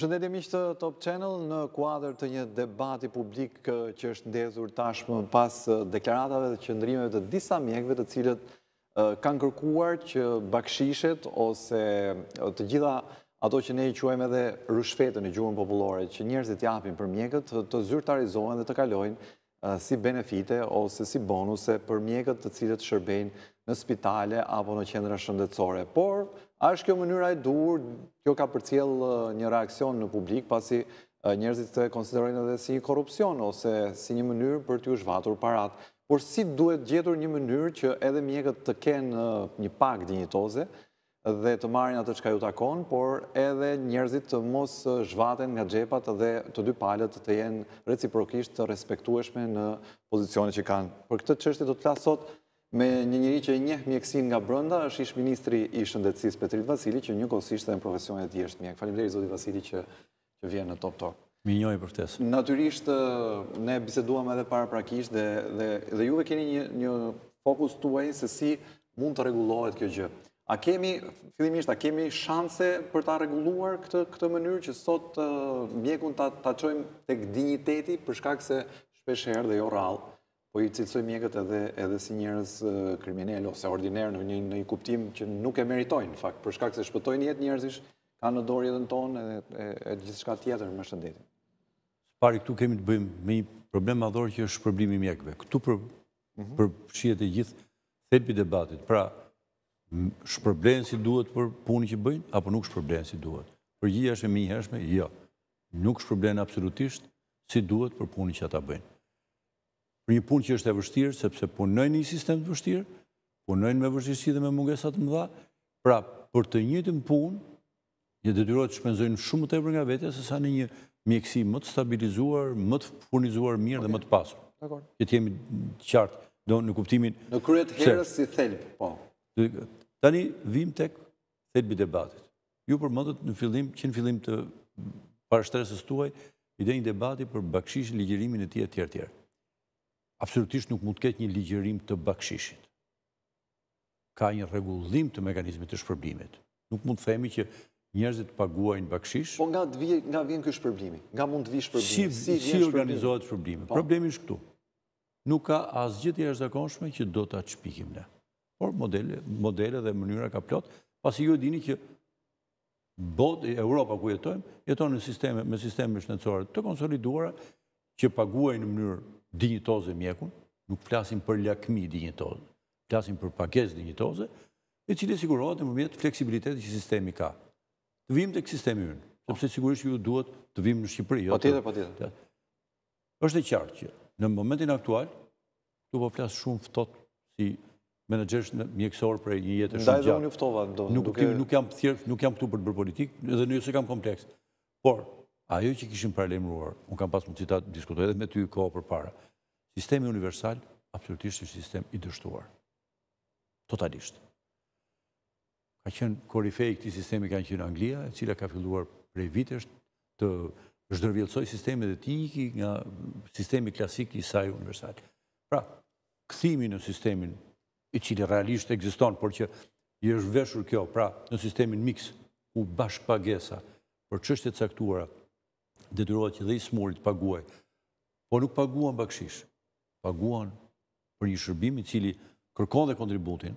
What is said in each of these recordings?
Përshëndetje miq të Top Channel në kuadër të një debati publik që është ndezur tashmë pas deklaratave dhe qëndrimeve të disa mjekëve të cilët kanë kërkuar që bakshishet ose të gjitha ato që ne i quajmë edhe rushfete në gjuhën popullore, që njerëzit japin për mjekët, të zyrtarizohen dhe të kalojnë si benefite ose si bonuse për mjekët të cilët shërbejnë në spitale apo në qendra shëndetësore. Por, a është kjo mënyra e duhur? Kjo ka përcjellë një reaksion në publik, pasi njerëzit e konsiderojnë edhe si një korrupsion ose si një mënyrë për t'iu zhvatur paratë. Por si duhet gjetur një mënyrë që edhe mjekët të kenë një pagë dinjitoze dhe të marrin atë çka iu takon, por edhe njerëzit të mos zhvaten nga xhepat dhe të dy palët të jenë reciprokisht të respektueshme në pozicionet që kanë. Për këtë çështje do të flas sot me një njeri që e njeh mjekësinë nga brenda, është ish-ministri i Shëndetësisë Petrit Vasili, që njëkohësisht dhe në profesionin e tij është mjek. Faleminderit zoti Vasili që që vjen në Top Talk. Falënderoj për ftesën. Natyrisht, ne biseduam edhe paraprakisht dhe, dhe, dhe juve keni një, një fokus tuaj se si mund të rregullohet kjo gjë. A kemi, fillimisht, a kemi shanse për ta rregulluar këtë, këtë mënyrë që sot uh, mjekun ta, ta çojmë tek dinjiteti për shkak se shpeshherë dhe jo rrallë, Po i cilësojmë mjekët edhe edhe si njerëz kriminelë ose ordinerë në një në një kuptim që nuk e meritojnë në fakt, për shkak se shpëtojnë jetë njerëzish, kanë në dorë jetën tonë e, e, gjithçka tjetër me shëndetin. Së pari këtu kemi të bëjmë me një problem madhor që është shpërblimi i mjekëve. Këtu për mhm. përfshihet i gjithë thelbi i debatit. Pra, shpërblehen si duhet për punën që bëjnë apo nuk shpërblehen si duhet? Përgjigja është e menjëhershme, jo. Nuk shpërblehen absolutisht si duhet për punën që ata bëjnë. Për një punë që është e vështirë, sepse punojnë në një sistem të vështirë, punojnë me vështirësi dhe me mungesa të mëdha, pra për të njëjtën punë, detyrohen të shpenzojnë shumë më tepër nga vetja sesa në një mjekësi më të stabilizuar, më të furnizuar mirë dhe më të pasur. Dakord. Që të jemi të qartë, domethënë në kuptimin në krye të herës si thelb, po. Tani vijmë tek thelbi i debatit. Ju përmendët në fillim, që në fillim të parashtresës tuaj, idenë e një debati për bakshishin, ligjërimin e tij e tjerë e tjerë. Absolutisht nuk mund të ketë një ligjërim të bakshishit. Ka një rregullim të mekanizmit të shpërblimit. Nuk mund të themi që njerëzit paguajnë bakshish. Po nga të vijë, nga vjen ky shpërblimi? Nga mund të vijë shpërblimi? Si, si, si organizohet shpërblimi? Po. Problemi është këtu. Nuk ka asgjë të jashtëzakonshme që do ta shpikim ne. Por modele, modele dhe mënyra ka plot, pasi ju e dini që bot, Europa ku jetojmë, jeton në sisteme, me sisteme shëndetësore të konsoliduara, që paguajnë në mënyrë dinjitoze mjekun, nuk flasim për lakmi dinjitoze, flasim për pagesë dinjitoze, i cili sigurohet nëpërmjet fleksibilitetit që sistemi ka. Të vijmë tek sistemi ynë, sepse sigurisht ju duhet të vijmë në Shqipëri. Jo patjetër, patjetër. Është e qartë që në momentin aktual, këtu po flas shumë ftohtë si menaxher mjekësor prej një jete shumë gjatë. Ndaj dhe unë ju ftova në do. Nuk jam pëthjerë, nuk jam këtu për të bërë politikë, dhe jo se kam kompleks. Por, ajo që kishim paralajmëruar, unë kam pas mundësi ta diskutoj edhe me ty kohë përpara, sistemi universal, absolutisht është sistem i dështuar. Totalisht. ka qenë korife i këtij sistemi ka qenë Anglia, e cila ka filluar prej vitesh të zhdërvjelltësojë sistemin dhe të iki nga sistemi klasik i saj universal. Pra, kthimi në sistemin i cili realisht ekziston, por që i është veshur kjo, pra në sistemin miks, ku bashkëpagesa për çështje të caktuara, detyrohet që dhe i sëmuri të paguajë, po nuk paguan bakshish, paguan për një shërbim i cili kërkon dhe kontributin,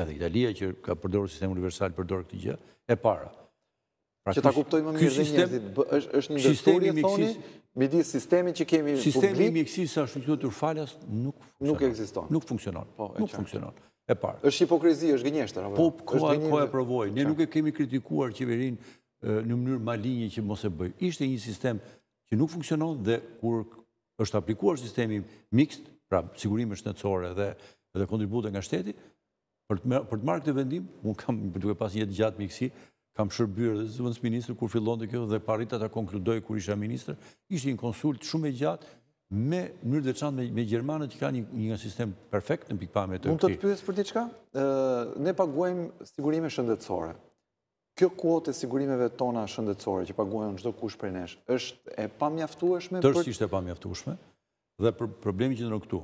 Edhe Italia që ka përdor sistem universal përdor këtë gjë, e para. Pra, që ta kuptojnë mirë dhe njerëzit, është një ndërthurje thoni, midis sistemit që kemi publik... Sistemi mjekësisë së ashtuquajtur falas nuk funksionon. Nuk ekziston. Nuk funksionon. Po, nuk funksionon. E para, është hipokrizi, është gënjeshtër. Po, koha e provoi. Ne nuk e kemi kritikuar qeverinë në mënyrë malinje që mos e bëj. Ishte një sistem që nuk funksionon dhe kur është aplikuar sistemi mikst, pra sigurime shëndetësore dhe, dhe kontribute nga shteti, për të, për të marrë këtë vendim, unë kam, pra duke pas një jetë të gjatë në mjekësi, kam shërbyer dhe zëvendësministër kur fillonte kjo dhe arrita ta konkludoj kur isha ministër, ishte një konsultë shumë e gjatë në mënyrë të veçantë me, me gjermanët që kanë një, një sistem perfekt në pikëpamje të Mund të të pyes për diçka? Ë ne paguajmë sigurime shëndetësore. Kjo kuotë e sigurimeve tona shëndetësore që paguan çdokush prej nesh, është e pamjaftueshme për. Tërësisht e pamjaftueshme dhe problemi qëndron këtu.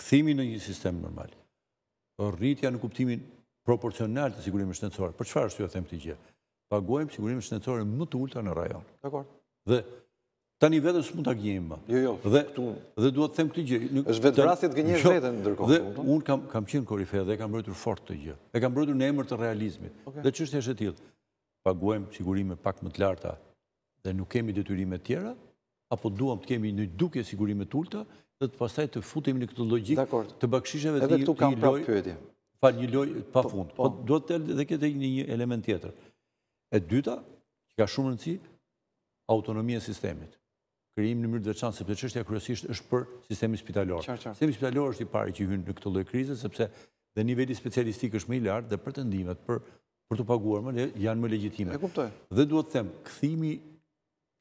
Kthimi në një sistem normal. Rritja në kuptimin proporcional të sigurimeve shëndetësore. Për çfarë arsye them këtë gjë? Paguajmë sigurime shëndetësore më të ulta në rajon. Dakord. Dhe Tani veten s'mund ta gënjejmë më. Jo, jo, dhe këtu dhe dua të them këtë gjë. Është vetëvrasje të gënjejmë jo, veten ndërkohë. Dhe un kam kam qenë korife dhe e kam mbrojtur fort këtë gjë. E kam mbrojtur në emër të realizmit. Okay. Dhe çështja është e tillë. Paguajmë sigurime pak më të larta dhe nuk kemi detyrime të tjera, apo duam të kemi në dukje sigurime të ulta dhe të pastaj të futemi në këtë logjikë të bakshisheve të një loje. Edhe këtu kam prapë pyetje. Fal një loje pa po, fund. Po, po duhet të edhe këtë një element tjetër. E dyta, që ka shumë rëndësi, autonomia e sistemit. Krijimi në mënyrë të veçantë sepse çështja kryesisht është për sistemin spitalor. Sistemi spitalor është i pari që hyn në këtë lloj krize sepse dhe niveli specialistik është më i lartë dhe pretendimet për për t'u paguar më janë më legjitime. E kuptoj. Dhe duhet të them, kthimi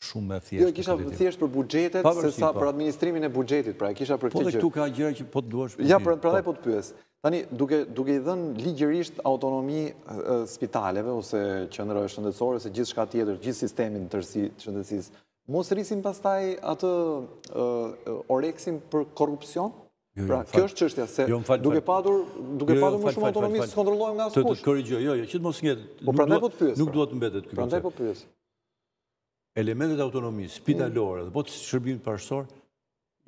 Shumë më thjeshtë. Jo, e kisha thjesht për buxhetet, se sa për po. administrimin e buxhetit, pra e kisha për këtë gjë. Po dhe këtu ka gjëra që po të duash për Ja, pra, pra po. po të pyes. Tani, duke, duke i dhënë ligjërisht autonomi spitaleve, ose qendrave shëndetësore, se gjithçka tjetër, gjithë sistemin tërësi shëndetësisë, mos rrisim pastaj atë oreksim për korrupsion? Jo, jo, pra, kjo është çështja, se jo, duke patur, duke patur më shumë autonomi, s'kontrollohen nga askush. Të të kërë gjë, jo, jo, që të mos ngelet, po, nuk duhet të mbetet kërë gjë. Pra, po të pyes. elementet e autonomisë, spitalore dhe po të shërbimit parësor,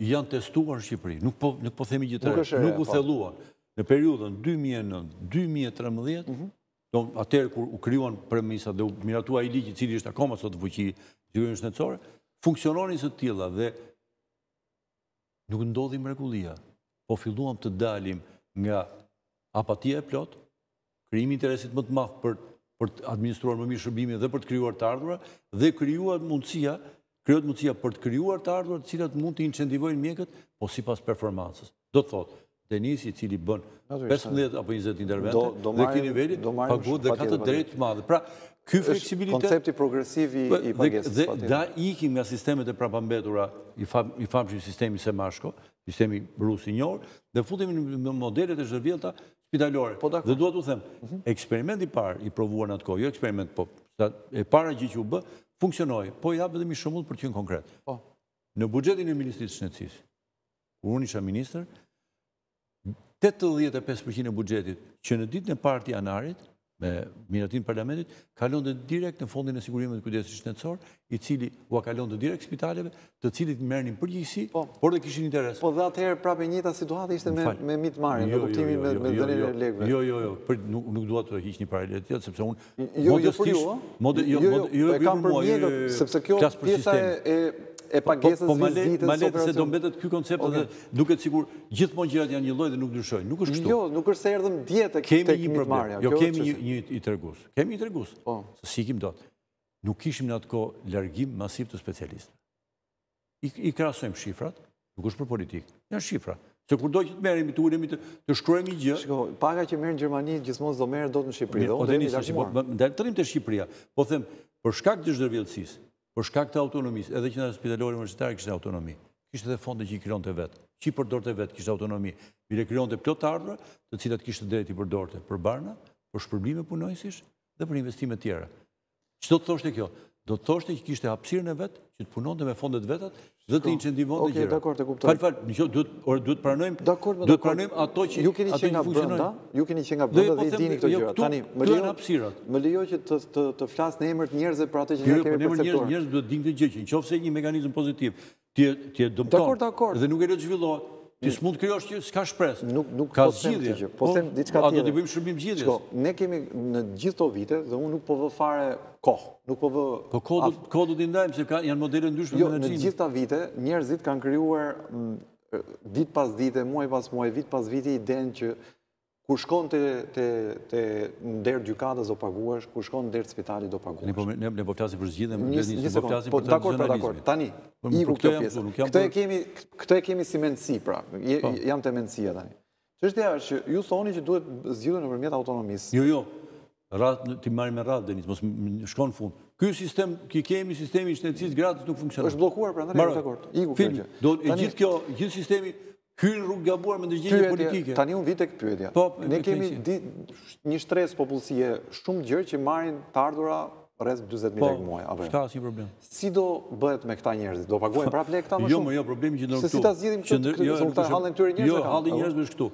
janë testuar në Shqipëri. Nuk po, nuk po themi gjë të re, nuk u po. thelluan. Në periudhën 2009-2013, mhm. do atëherë kur u krijuan premisat dhe u miratua ai ligji i cili është akoma sot në fuqi sigurimet shëndetësore, funksiononin si të tilla dhe Nuk ndodhi mrekullia. Po filluam të dalim nga apatia e plotë, krijimi i interesit më të madh për për të administruar më mirë shërbimin dhe për të krijuar të ardhura dhe krijohet mundësia, krijohet mundësia për të krijuar të ardhura të cilat mund të incentivojnë mjekët, po sipas performancës. Do të thotë, Denis, i cili bën 15 apo 20 intervente, të këtij niveli, paguhet dhe ka të drejtë të madhe. Pra, ky fleksibilitet... Koncepti progresiv i pagesës. Dhe do ikim nga sistemet e prapambetura, i famshmi sistemi Semashko, sistemi rus i njohur, dhe futemi në modelet e zhdërvjellëta spitalore. Po, dhe duhet të them, eksperimenti i parë, i provuar në atë kohë, jo eksperiment, po, e para gjë që u bë, funksionoi, po, jap edhe një shembull për të qenë konkret. Po. Në buxhetin e Ministrisë së Shëndetësisë, kur unë isha ministër, 85% e buxhetit që në ditën e parë të janarit me miratimin e parlamentit kalonte direkt në fondin e sigurimeve të kujdesit shëndetësor, i cili ua kalonte direkt spitaleve, të cilët merrnin përgjegjësi, po, por dhe kishin interes. Po dhe atëherë prapë e njëjta situatë ishte me me mitmarrjen, në jo, jo, kuptimin jo, me dhënien e lekëve. Jo, jo, jo, nuk nuk dua të hiqni paralele sepse unë Jo, jo për ju, jo, jo, jo, e kam për mjekët, sepse kjo pjesa e e po, pagesës po, po, vizitës ose operacionit. se do mbetet ky koncept okay. dhe duket sikur gjithmonë gjërat janë njëlloj dhe nuk ndryshojnë. Nuk është kështu. Jo, nuk është se erdhëm dje që kemi një problem. Jo, kemi një një i tregus. Kemi një tregus. Po. S'i ikim dot. Nuk kishim në atë kohë largim masiv të specialistëve. i krahasojmë shifrat, nuk është për politikë, janë shifra. Se kur do që të merremi të ulemi të, të shkruajmë një gjë. Shiko, paga që merr në Gjermani gjithmonë s'do e marrësh dot në Shqipëri. Po Denis tashi prandaj të rrimë te Shqipëria. Po them, për shkak të zhdërvjellësisë, për shkak të autonomisë, edhe që qendra spitalore universitare kishte autonomi. Kishte edhe fonde që i krijonte vetë, që i përdorte vetë, kishte autonomi. Mirë, krijonte plot të ardhura, të cilat kishte të drejtë t'i përdorte për barna, për shpërblime punonjësish dhe për investime të tjera. Ç'do të thoshte kjo, do të thoshte që kishte hapësirën e vet, që të punonte me fondet e veta dhe të incentivonte gjëra. Okej, dakord, të kuptoj. Fal, fal, në qoftë, duhet, duhet të pranojmë. Dakord, ne duhet pranojmë ato që ju keni qenë nga brenda, ju keni qenë nga brenda dhe i dini këto gjëra. Tani, më lejo hapësirat. Më lejo që të të të flas në emër të njerëzve për atë që ne kemi perceptuar. Jo, në emër të njerëzve duhet të dinë këtë gjë që nëse një mekanizëm pozitiv Ti e, ti e dëmton. Dakord, dakord. Dhe nuk e lë të zhvillohet. Ti s'mund të krijosh që s'ka shpresë. Nuk nuk ka po zgjidhje. Gjë, po, po them diçka tjetër. A do t'i bëjmë shërbim zgjidhjes? Shiko, ne kemi në gjithë këto vite dhe unë nuk po vë fare kohë. Nuk po vë Po kohë do kohë do t'i ndajmë se ka janë modele të ndryshme jo, menaxhimi. Jo, në gjithë këta vite njerëzit kanë krijuar ditë pas dite, muaj pas muaji, vit pas viti idenë që Kur shkon te dera e gjykatës do paguash, kur shkon në derë të spitalit do paguash. Po, ne po flasim për zgjidhje, ne po flasim për tradicionalizmi. Tani, iku kjo pjesë. Këtë e kemi si mendësi, pra. Po. Jam te mendësia, tani. Çështja është që ju thoni që duhet zgjidhje nëpërmjet autonomisë. Jo, jo. T'i marrim me radhë, Denis, mos shko në fund. Ky sistem, që kemi sistemi i shëndetësisë gratis nuk funksionon. është bllokuar, pra, në rregull, dakord. Iku kjo gjë. Tani, gjithë sistemi, Hyn në rrugë të gabuar me ndërgjegje politike. Tani unë vij te pyetja. Po, po, ne kemi një shtresë popullsie shumë të gjerë që marrin të ardhura rreth 20.000 lekë në muaj. Po, s'ka si problem. Si do bëhet me këta njerëzit? Do paguajnë prap lekë këta më jo, shumë? Jo, më jo, problemi qëndron këtu. Se si ta zgjidhim që të jo, këta hallin e tyre njerëzit? Jo, halli i njerëzve është këtu.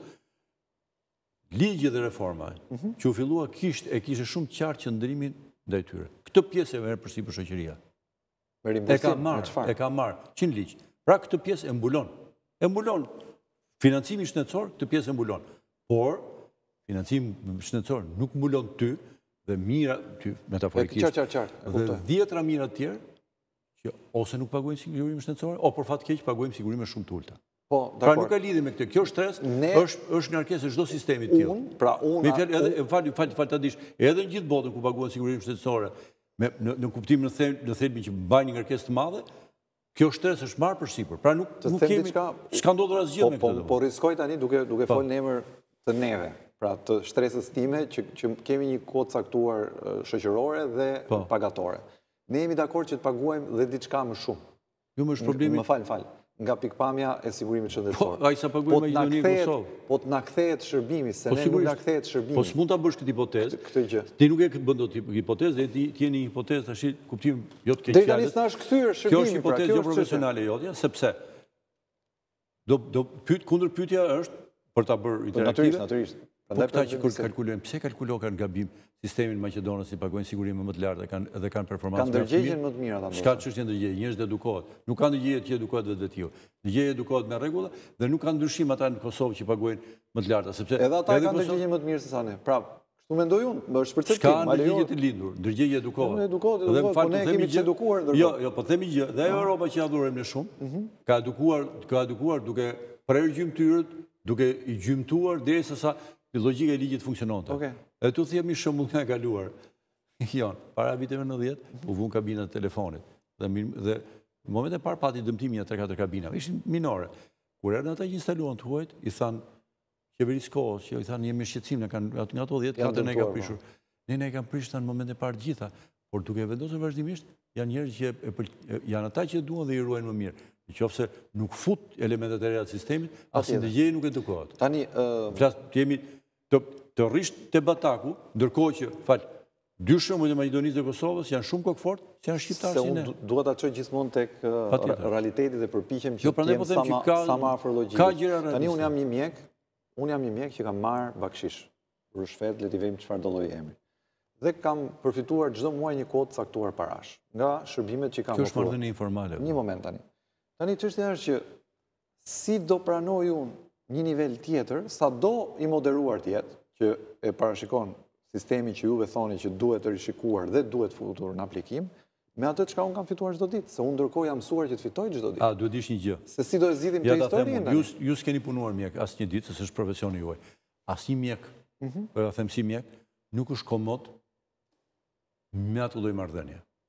Ligji dhe reforma, mhm. që u fillua kishte, e kishte shumë qartë qëndrimin ndaj tyre. Këtë pjesë e merr përsipër shoqëria. E ka marrë, e ka marrë, që në ligj. Pra këtë pjesë e mbulon. E mbulon. Financimi shëndetësor, këtë pjesë e mbulon. Por, financimi shëndetësor nuk mbulon ty dhe mijëra ty metaforikisht. Qartë, qartë, qartë. Dhe dhjetëra mijëra të tjerë, që ose nuk paguajnë sigurime shëndetësore, o për fat të keq paguajnë sigurime shumë të ulta. Po, dakord. Pra nuk ka lidhje me këtë. Kjo shtresë është është ngarkesë e çdo sistemi të tillë. Unë, pra unë. Me fjalë edhe fal fal fal ta dish, edhe në gjithë botën ku paguhen sigurime shëndetësore, me në, në kuptimin në them, në thelbin që mbajnë një ngarkesë të madhe, kjo shtresë është marrë përsipër. Pra nuk nuk kemi diçka, s'ka ndodhur asgjë po, me po, këtë. Po, po rriskoj tani duke duke po. fol në emër të neve, pra të shtresës time që që kemi një kuotë të caktuar shoqërore dhe po. pagatore. Ne jemi dakord që të paguajmë dhe diçka më shumë. Jo më është problemi... Më fal, më fal. Nga pikëpamja e sigurimit shëndetësor. Po, ai sa paguaj po ma gjëni e Kosovë. Po të na kthehet shërbimi, se po ne nuk na kthehet shërbimi. Po s'mund ta bësh këtë hipotezë. Këtë gjë. Ti nuk e këtë bën dot hipotezë, dhe të jetë një hipotezë, ashtë kuptim, jo të keq të fjalës. Dhe ka nëse na është kthyer shërbimi. Kjo është pra, hipotezë jo profesionale, jotja, sepse Do, do, pyt, kundërpyetja është për ta bërë po, interaktive. Natyrisht, natyrisht. Po këta që kur kalkulojnë, pse kalkulokan gabim sistemin maqedonasit pagojnë sigurime më të larta kanë dhe kanë performancë kanë ndërgjegjen më të mirë ata. S'ka çështje ndërgjegje, njerëzit edukohen. Nuk ka ndërgjegje që edukohet vetvetiu. Ndërgjegjja edukohet me rregulla dhe nuk kanë ndryshim ata në Kosovë që pagojnë më të larta, sepse edhe ata kanë ndërgjegje më të mirë se sa ne. Pra, Kështu mendoj unë, më është perceptim. S'ka ndërgjegje të lindur, ndërgjegjja edukohet. Në edukohet, në edukohet, po ne kemi që edukuar në Jo, jo, po them një gjë, dhe Europa që adhurojmë ne shumë, mhm. ka edukuar, ka edukuar duke prerë gjymtyrët, duke i gjymtuar, derisa logika e ligjit funksiononte. E t'ju them një shembull nga e kaluara jonë, para viteve nëntëdhjetë, mhm. u vunë kabinat e telefonit. Dhe në momentin e parë pati dëmtime nja 3-4 kabina, ishin minore. Kur erdhën ata që instaluan të huajt, i thanë, Qeverisë së kohës, që i thanë jemi në shqetësim, na kanë nga ato dhjetë, katër na i kanë prishur. Ne na i kanë prishur në momentin e parë të gjitha, por duke i vendosur vazhdimisht, janë njerëz që janë ata që i duan dhe i ruajnë më mirë. Në qoftë se nuk fut elementet e reja të sistemit, as ndërgjegjja nuk edukohet. Tani, të jemi të rrish te bataku, ndërkohë që, fal, Dy shembujt e Maqedonisë dhe Kosovës janë shumë kokëfortë, që janë shqiptarë si ne. Se unë dua ta çoj gjithmonë tek realiteti dhe përpiqem që jo, pra të jem sa më afër logikës. Ka gjëra realiste. Tani unë jam një mjek, unë jam një mjek që kam marrë bakshish, ryshfet, le t'i vejmë çfarëdo lloj emri. Dhe kam përfituar çdo muaj një kuotë të caktuar parash, nga shërbimet që kam ofruar. Kjo është marrëdhënie informale. Një moment tani. Tani që është që si do pranoj unë një nivel tjetër, sado i moderuar të jetë, që e parashikon sistemi që juve thoni që duhet të rishikuar dhe duhet futur në aplikim, me atë çka unë kam fituar çdo ditë, se unë ndërkohë jam mësuar që të fitoj çdo ditë. A, duhet të dish një gjë. Se si do e zgjidhim këtë historinë ne? Ju s'keni punuar mjek asnjë ditë, se s'është profesioni juaj. Asnjë mjek, por mhm. po e them si mjek, nuk është komod me atë lloj marrëdhënie.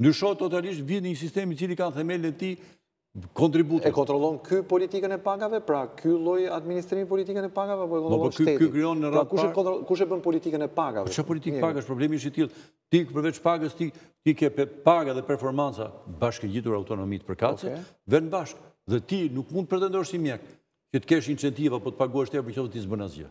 Ndryshohet totalisht, vjen një sistem i cili ka në themel të tij kontributet. E kontrolon ky politikën e pagave, pra ky lloj administrimi politikën e pagave, apo e po, po, kontrolon shteti? Ky krijon në radhë të parë... Kush e bën politikën e pagave? Ç'politikë pagash, problemi është i tillë, Ti përveç pagës ti, ti ke pagë dhe performanca bashkëngjitur autonomitë përkatëse, venë bashkë. Dhe ti nuk mund të pretendosh si mjek, që të kesh incentiva, po të paguhesh tepër që ti s'bën asgjë.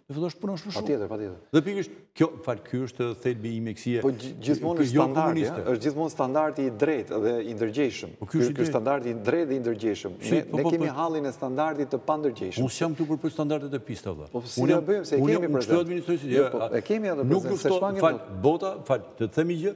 Dhe fillosh punosh shumë shumë. Patjetër, patjetër. Dhe pikërisht kjo, fal, ky është thelbi i mjekësisë. Po gjithmonë është standardi, është gjithmonë standardi i drejtë dhe i ndërgjegjshëm. Po ky është standardi i drejtë dhe i ndërgjegjshëm. Ne po, po, kemi po. hallin e standardit të pandërgjegjshëm. Unë s'jam këtu për për standardet e pista vëlla. Po si ia bëjmë se kemi për këtë administracion. Jo, po e kemi atë për këtë. Nuk lufton, fal, bota, fal, të them një gjë.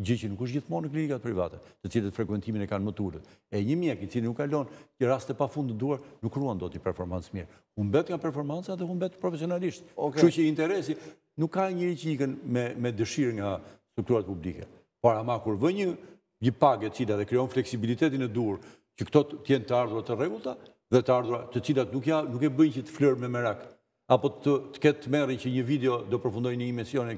gjë që nuk është gjithmonë në klinikat private, të cilat frekuentimin e kanë më të ulët. E një mjek i cili nuk kalon raste pafund në duar, nuk ruan dot një performancë të mirë. Humbet nga performanca dhe humbet profesionalisht. Okay. Kështu që interesi nuk ka njeri që ikën me me dëshirë nga strukturat publike. Por ama kur vë një një pagë e cila dhe krijon fleksibilitetin e duhur që këto të jenë të ardhura të rregullta dhe të ardhura të cilat nuk ja nuk e bëjnë që të flerë me merak apo të të ketë tmerrin që një video do përfundojë në një emision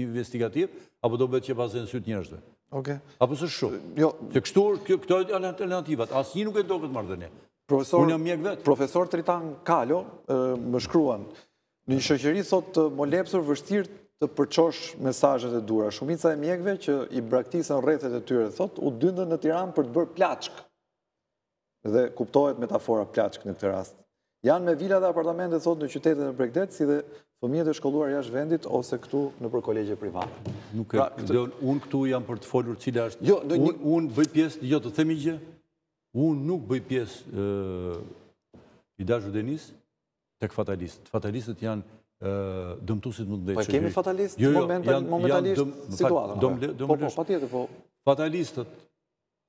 investigativ, apo do bëhet qepaze në sytë e njerëzve. Okej. Apo s'është kështu? Jo. Që kështu, këto janë alternativat. Asnjë nuk e do këtë marrëdhënie. Profesor, Unë jam mjek vetë. Profesor Tritan Kalo më shkruan, në një shoqëri sot të molepsur vështirë të përçosh mesazhet e duhura. Shumica e mjekëve që i braktisën rrethet e tyre thotë u dyndën në Tiranë për të bërë plaçkë. Dhe kuptohet metafora plaçkë në këtë rast. Janë me vila dhe apartamente thotë në qytetet e bregdet si dhe fëmijët e shkolluar jashtë vendit ose këtu nëpër kolegje private. Nuk e pra, këtë... unë këtu jam për të folur cila është. Jo, në një... unë bëj pjesë, jo të themi gjë. Unë nuk bëj pjesë i dashur Denis tek fatalistët. Fatalistët janë dëmtusit më të mëdhenj. Po kemi fatalist jo, jo, momentalisht situata. Po, po, po. Fatalistët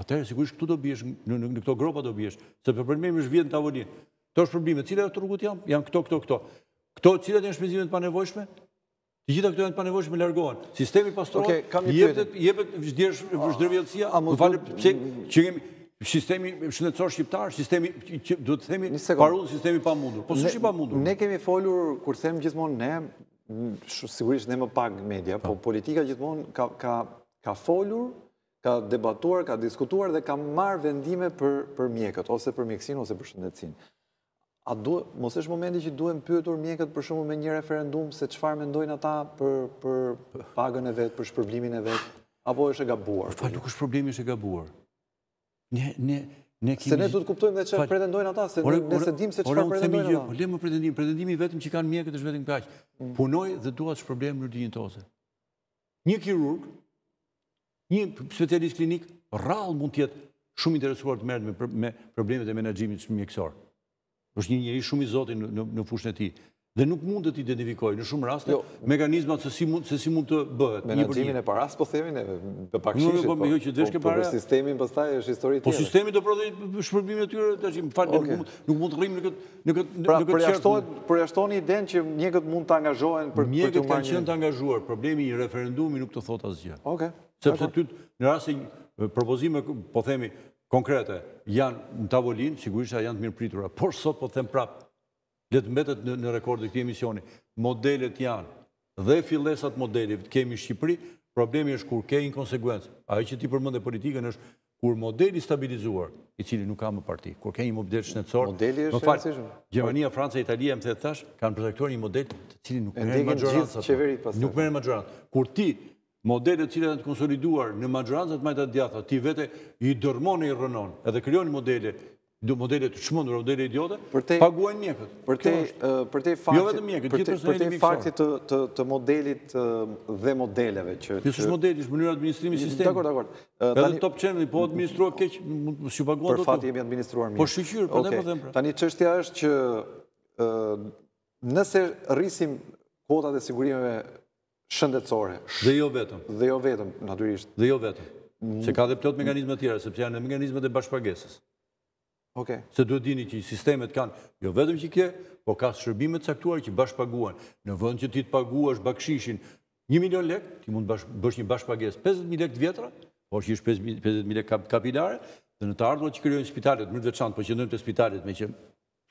Atëherë sigurisht këtu do biesh në në këto gropa do biesh, sepse për mua është vjen në tavolinë. Ky është problemi, cilat ato rrugët janë? Janë këto, këto, këto. Këto cilat janë shpenzimet e panevojshme? Të gjitha këto janë të panevojshme largohen. Sistemi pastrohet, okay, kam jepet, jepet vëzhdirësh vëzhdrëvjellësia, ah, më fal pse që kemi sistemi shëndetësor shqiptar, sistemi që do të themi parullë sistemi i pamundur. Po s'është i pamundur. Ne kemi folur kur them gjithmonë ne sigurisht ne më pak media, po, po. politika gjithmonë ka ka ka folur ka debatuar, ka diskutuar dhe ka marrë vendime për, për mjekët, ose për mjekësinë, ose për shëndetësinë. A du, mos është momenti që duhen pyetur mjekët për shembull me një referendum se çfarë mendojnë ata për, për pagën e vet, për shpërblimin e vet, apo është e gabuar? Fal, nuk është problemi është e gabuar. Ne, ne, ne kemi... Se ne duhet të kuptojmë dhe çfarë pretendojnë ata, se ore, ne s'e dimë se çfarë pretendojnë jo, ata. Ore, le më pretendim, pretendimi i vetëm që kanë mjekët është vetëm kaq. Mm. Punoj dhe dua të shpërblehem në dinjitoze. Një kirurg, një specialist klinik, rrallë mund të jetë shumë i interesuar të merret me, me problemet e menaxhimit mjekësor. është një njeri shumë i zoti në, në fushën e tij. Dhe nuk mund t'i identifikojë në shumë raste jo, mekanizmat se si mund, se si mund të bëhet. Menaxhimin e parasë, po themi e bakshishit, po, po, jo, që po, po, për sistemin pastaj është histori po, tjetër. Po sistemi të prodhojë shpërblimin e tyre, të që më fal, nuk mund të rrimë në këtë, Pra përjashtoni idenë që mjekët mund të angazhohen për të marrë një... Mjekët kanë qenë të angazhuar, problemi i referendumi nuk të thotë asgjë. Oke. Sepse ty, në rast se propozime, po themi, konkrete, janë në tavolinë, sigurisht që janë të mirëpritura, por sot po them prapë, le të mbetet në rekord e këtij emisioni, modelet janë, dhe fillesat modelit i kemi në Shqipëri, problemi është kur ke inkonsekuencë. Ajo që ti përmende politikën është kur modeli i stabilizuar, i cili nuk ka më parti, kur ke një model shëndetësor, më fal, Gjermania, Franca, Italia, më thetë tash, kanë përcaktuar një model te i cili nuk merren maxhorancat. Nuk merren maxhorancat. Kur ti, modelet të cilat janë të konsoliduara në maxhorancat majta djathta, ti vete i dërrmon e i rrënon, edhe krijon modele Do modele të çmendura, modele idiote, paguajnë mjekët. Përtej jo faktit të modelit dhe modeleve që... Një s'është model, është mënyrë administrimi sistemi. Dakord, dakord. Edhe top channel, po u administrua keq, s'ju paguan dot... Për fat jemi administruar mirë. Po shyqyr, për ne për dhe më pra. Tani çështja është që nëse rrisim kuotat e sigurimeve shëndetësore. Dhe jo vetëm. Dhe jo vetëm, natyrisht. Dhe jo vetëm. Se ka dhe plot mekanizma të tjera, sepse janë dhe mekanizmat e bashkëpagesës. Okej. Se duhet ta dini që sistemet kanë, jo vetëm që ke, po ka shërbime të caktuara që bashkëpaguan. Në vend që ti të paguash bakshishin 1 milion lek, ti mund të bësh një bashkëpagesë 50.000 lek të vjetra, por që është 50.000 lek kapilare, dhe në të ardhurat që krijojnë spitalet, në të veçantë, po qëndrojmë te spitalet, meqë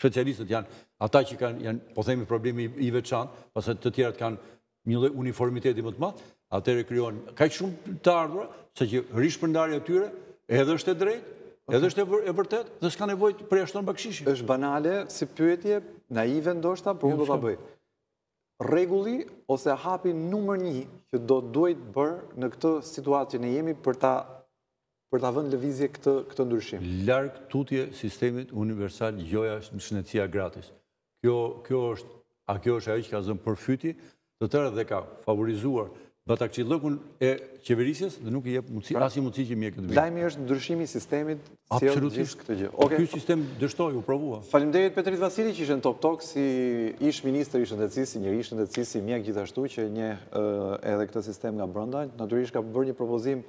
Specialistët janë ata që kanë, janë, po themi, problemi i veçantë, pastaj të tjerat kanë një lloj uniformiteti më të madh, atëherë krijohen kaq shumë të ardhura, saqë rishpërndarja e tyre, edhe është e drejtë, edhe është e vërtetë, dhe s'ka nevojë, përjashton bakshishin. është banale, si pyetje, naive ndoshta, por unë do ta bëj. Rregulli, ose hapi numër një, që do të duhej bërë në këtë situatë që ne jemi për ta për ta vënë në lëvizje këtë këtë ndryshim. Larg tutje sistemit universal gjoja shëndetësia gratis. Kjo kjo është a kjo është ajo që ka zënë për fyti të tërë dhe ka favorizuar batakçillëkun e qeverisjes dhe nuk i jep mundësi pra, asnjë mundësi që mjekët të vijnë. Lajmi është ndryshimi i sistemit që e zgjidh këtë gjë. Po, okay. Ky sistem dështoi, u provua. Faleminderit Petrit Vasili që ishe në Top Talk si ish ministër i shëndetësisë, si njeri i shëndetësisë, si mjek gjithashtu që njeh edhe këtë sistem nga brenda. Natyrisht ka bërë një propozim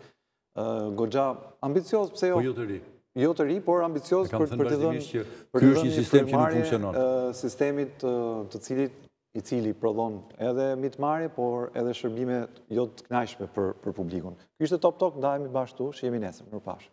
Goxha, ambicioz pëse jo? Po jo të ri. Jo të ri, por ambicioz për të dhënë për t'i dhënë fund një sistemi të cilit i cili prodhon edhe mitmarrje, por edhe shërbime jo të kënaqshme për publikun. Ky ishte Top Talk, ndahemi bashkë këtu, shihemi nesër, mirupafshim.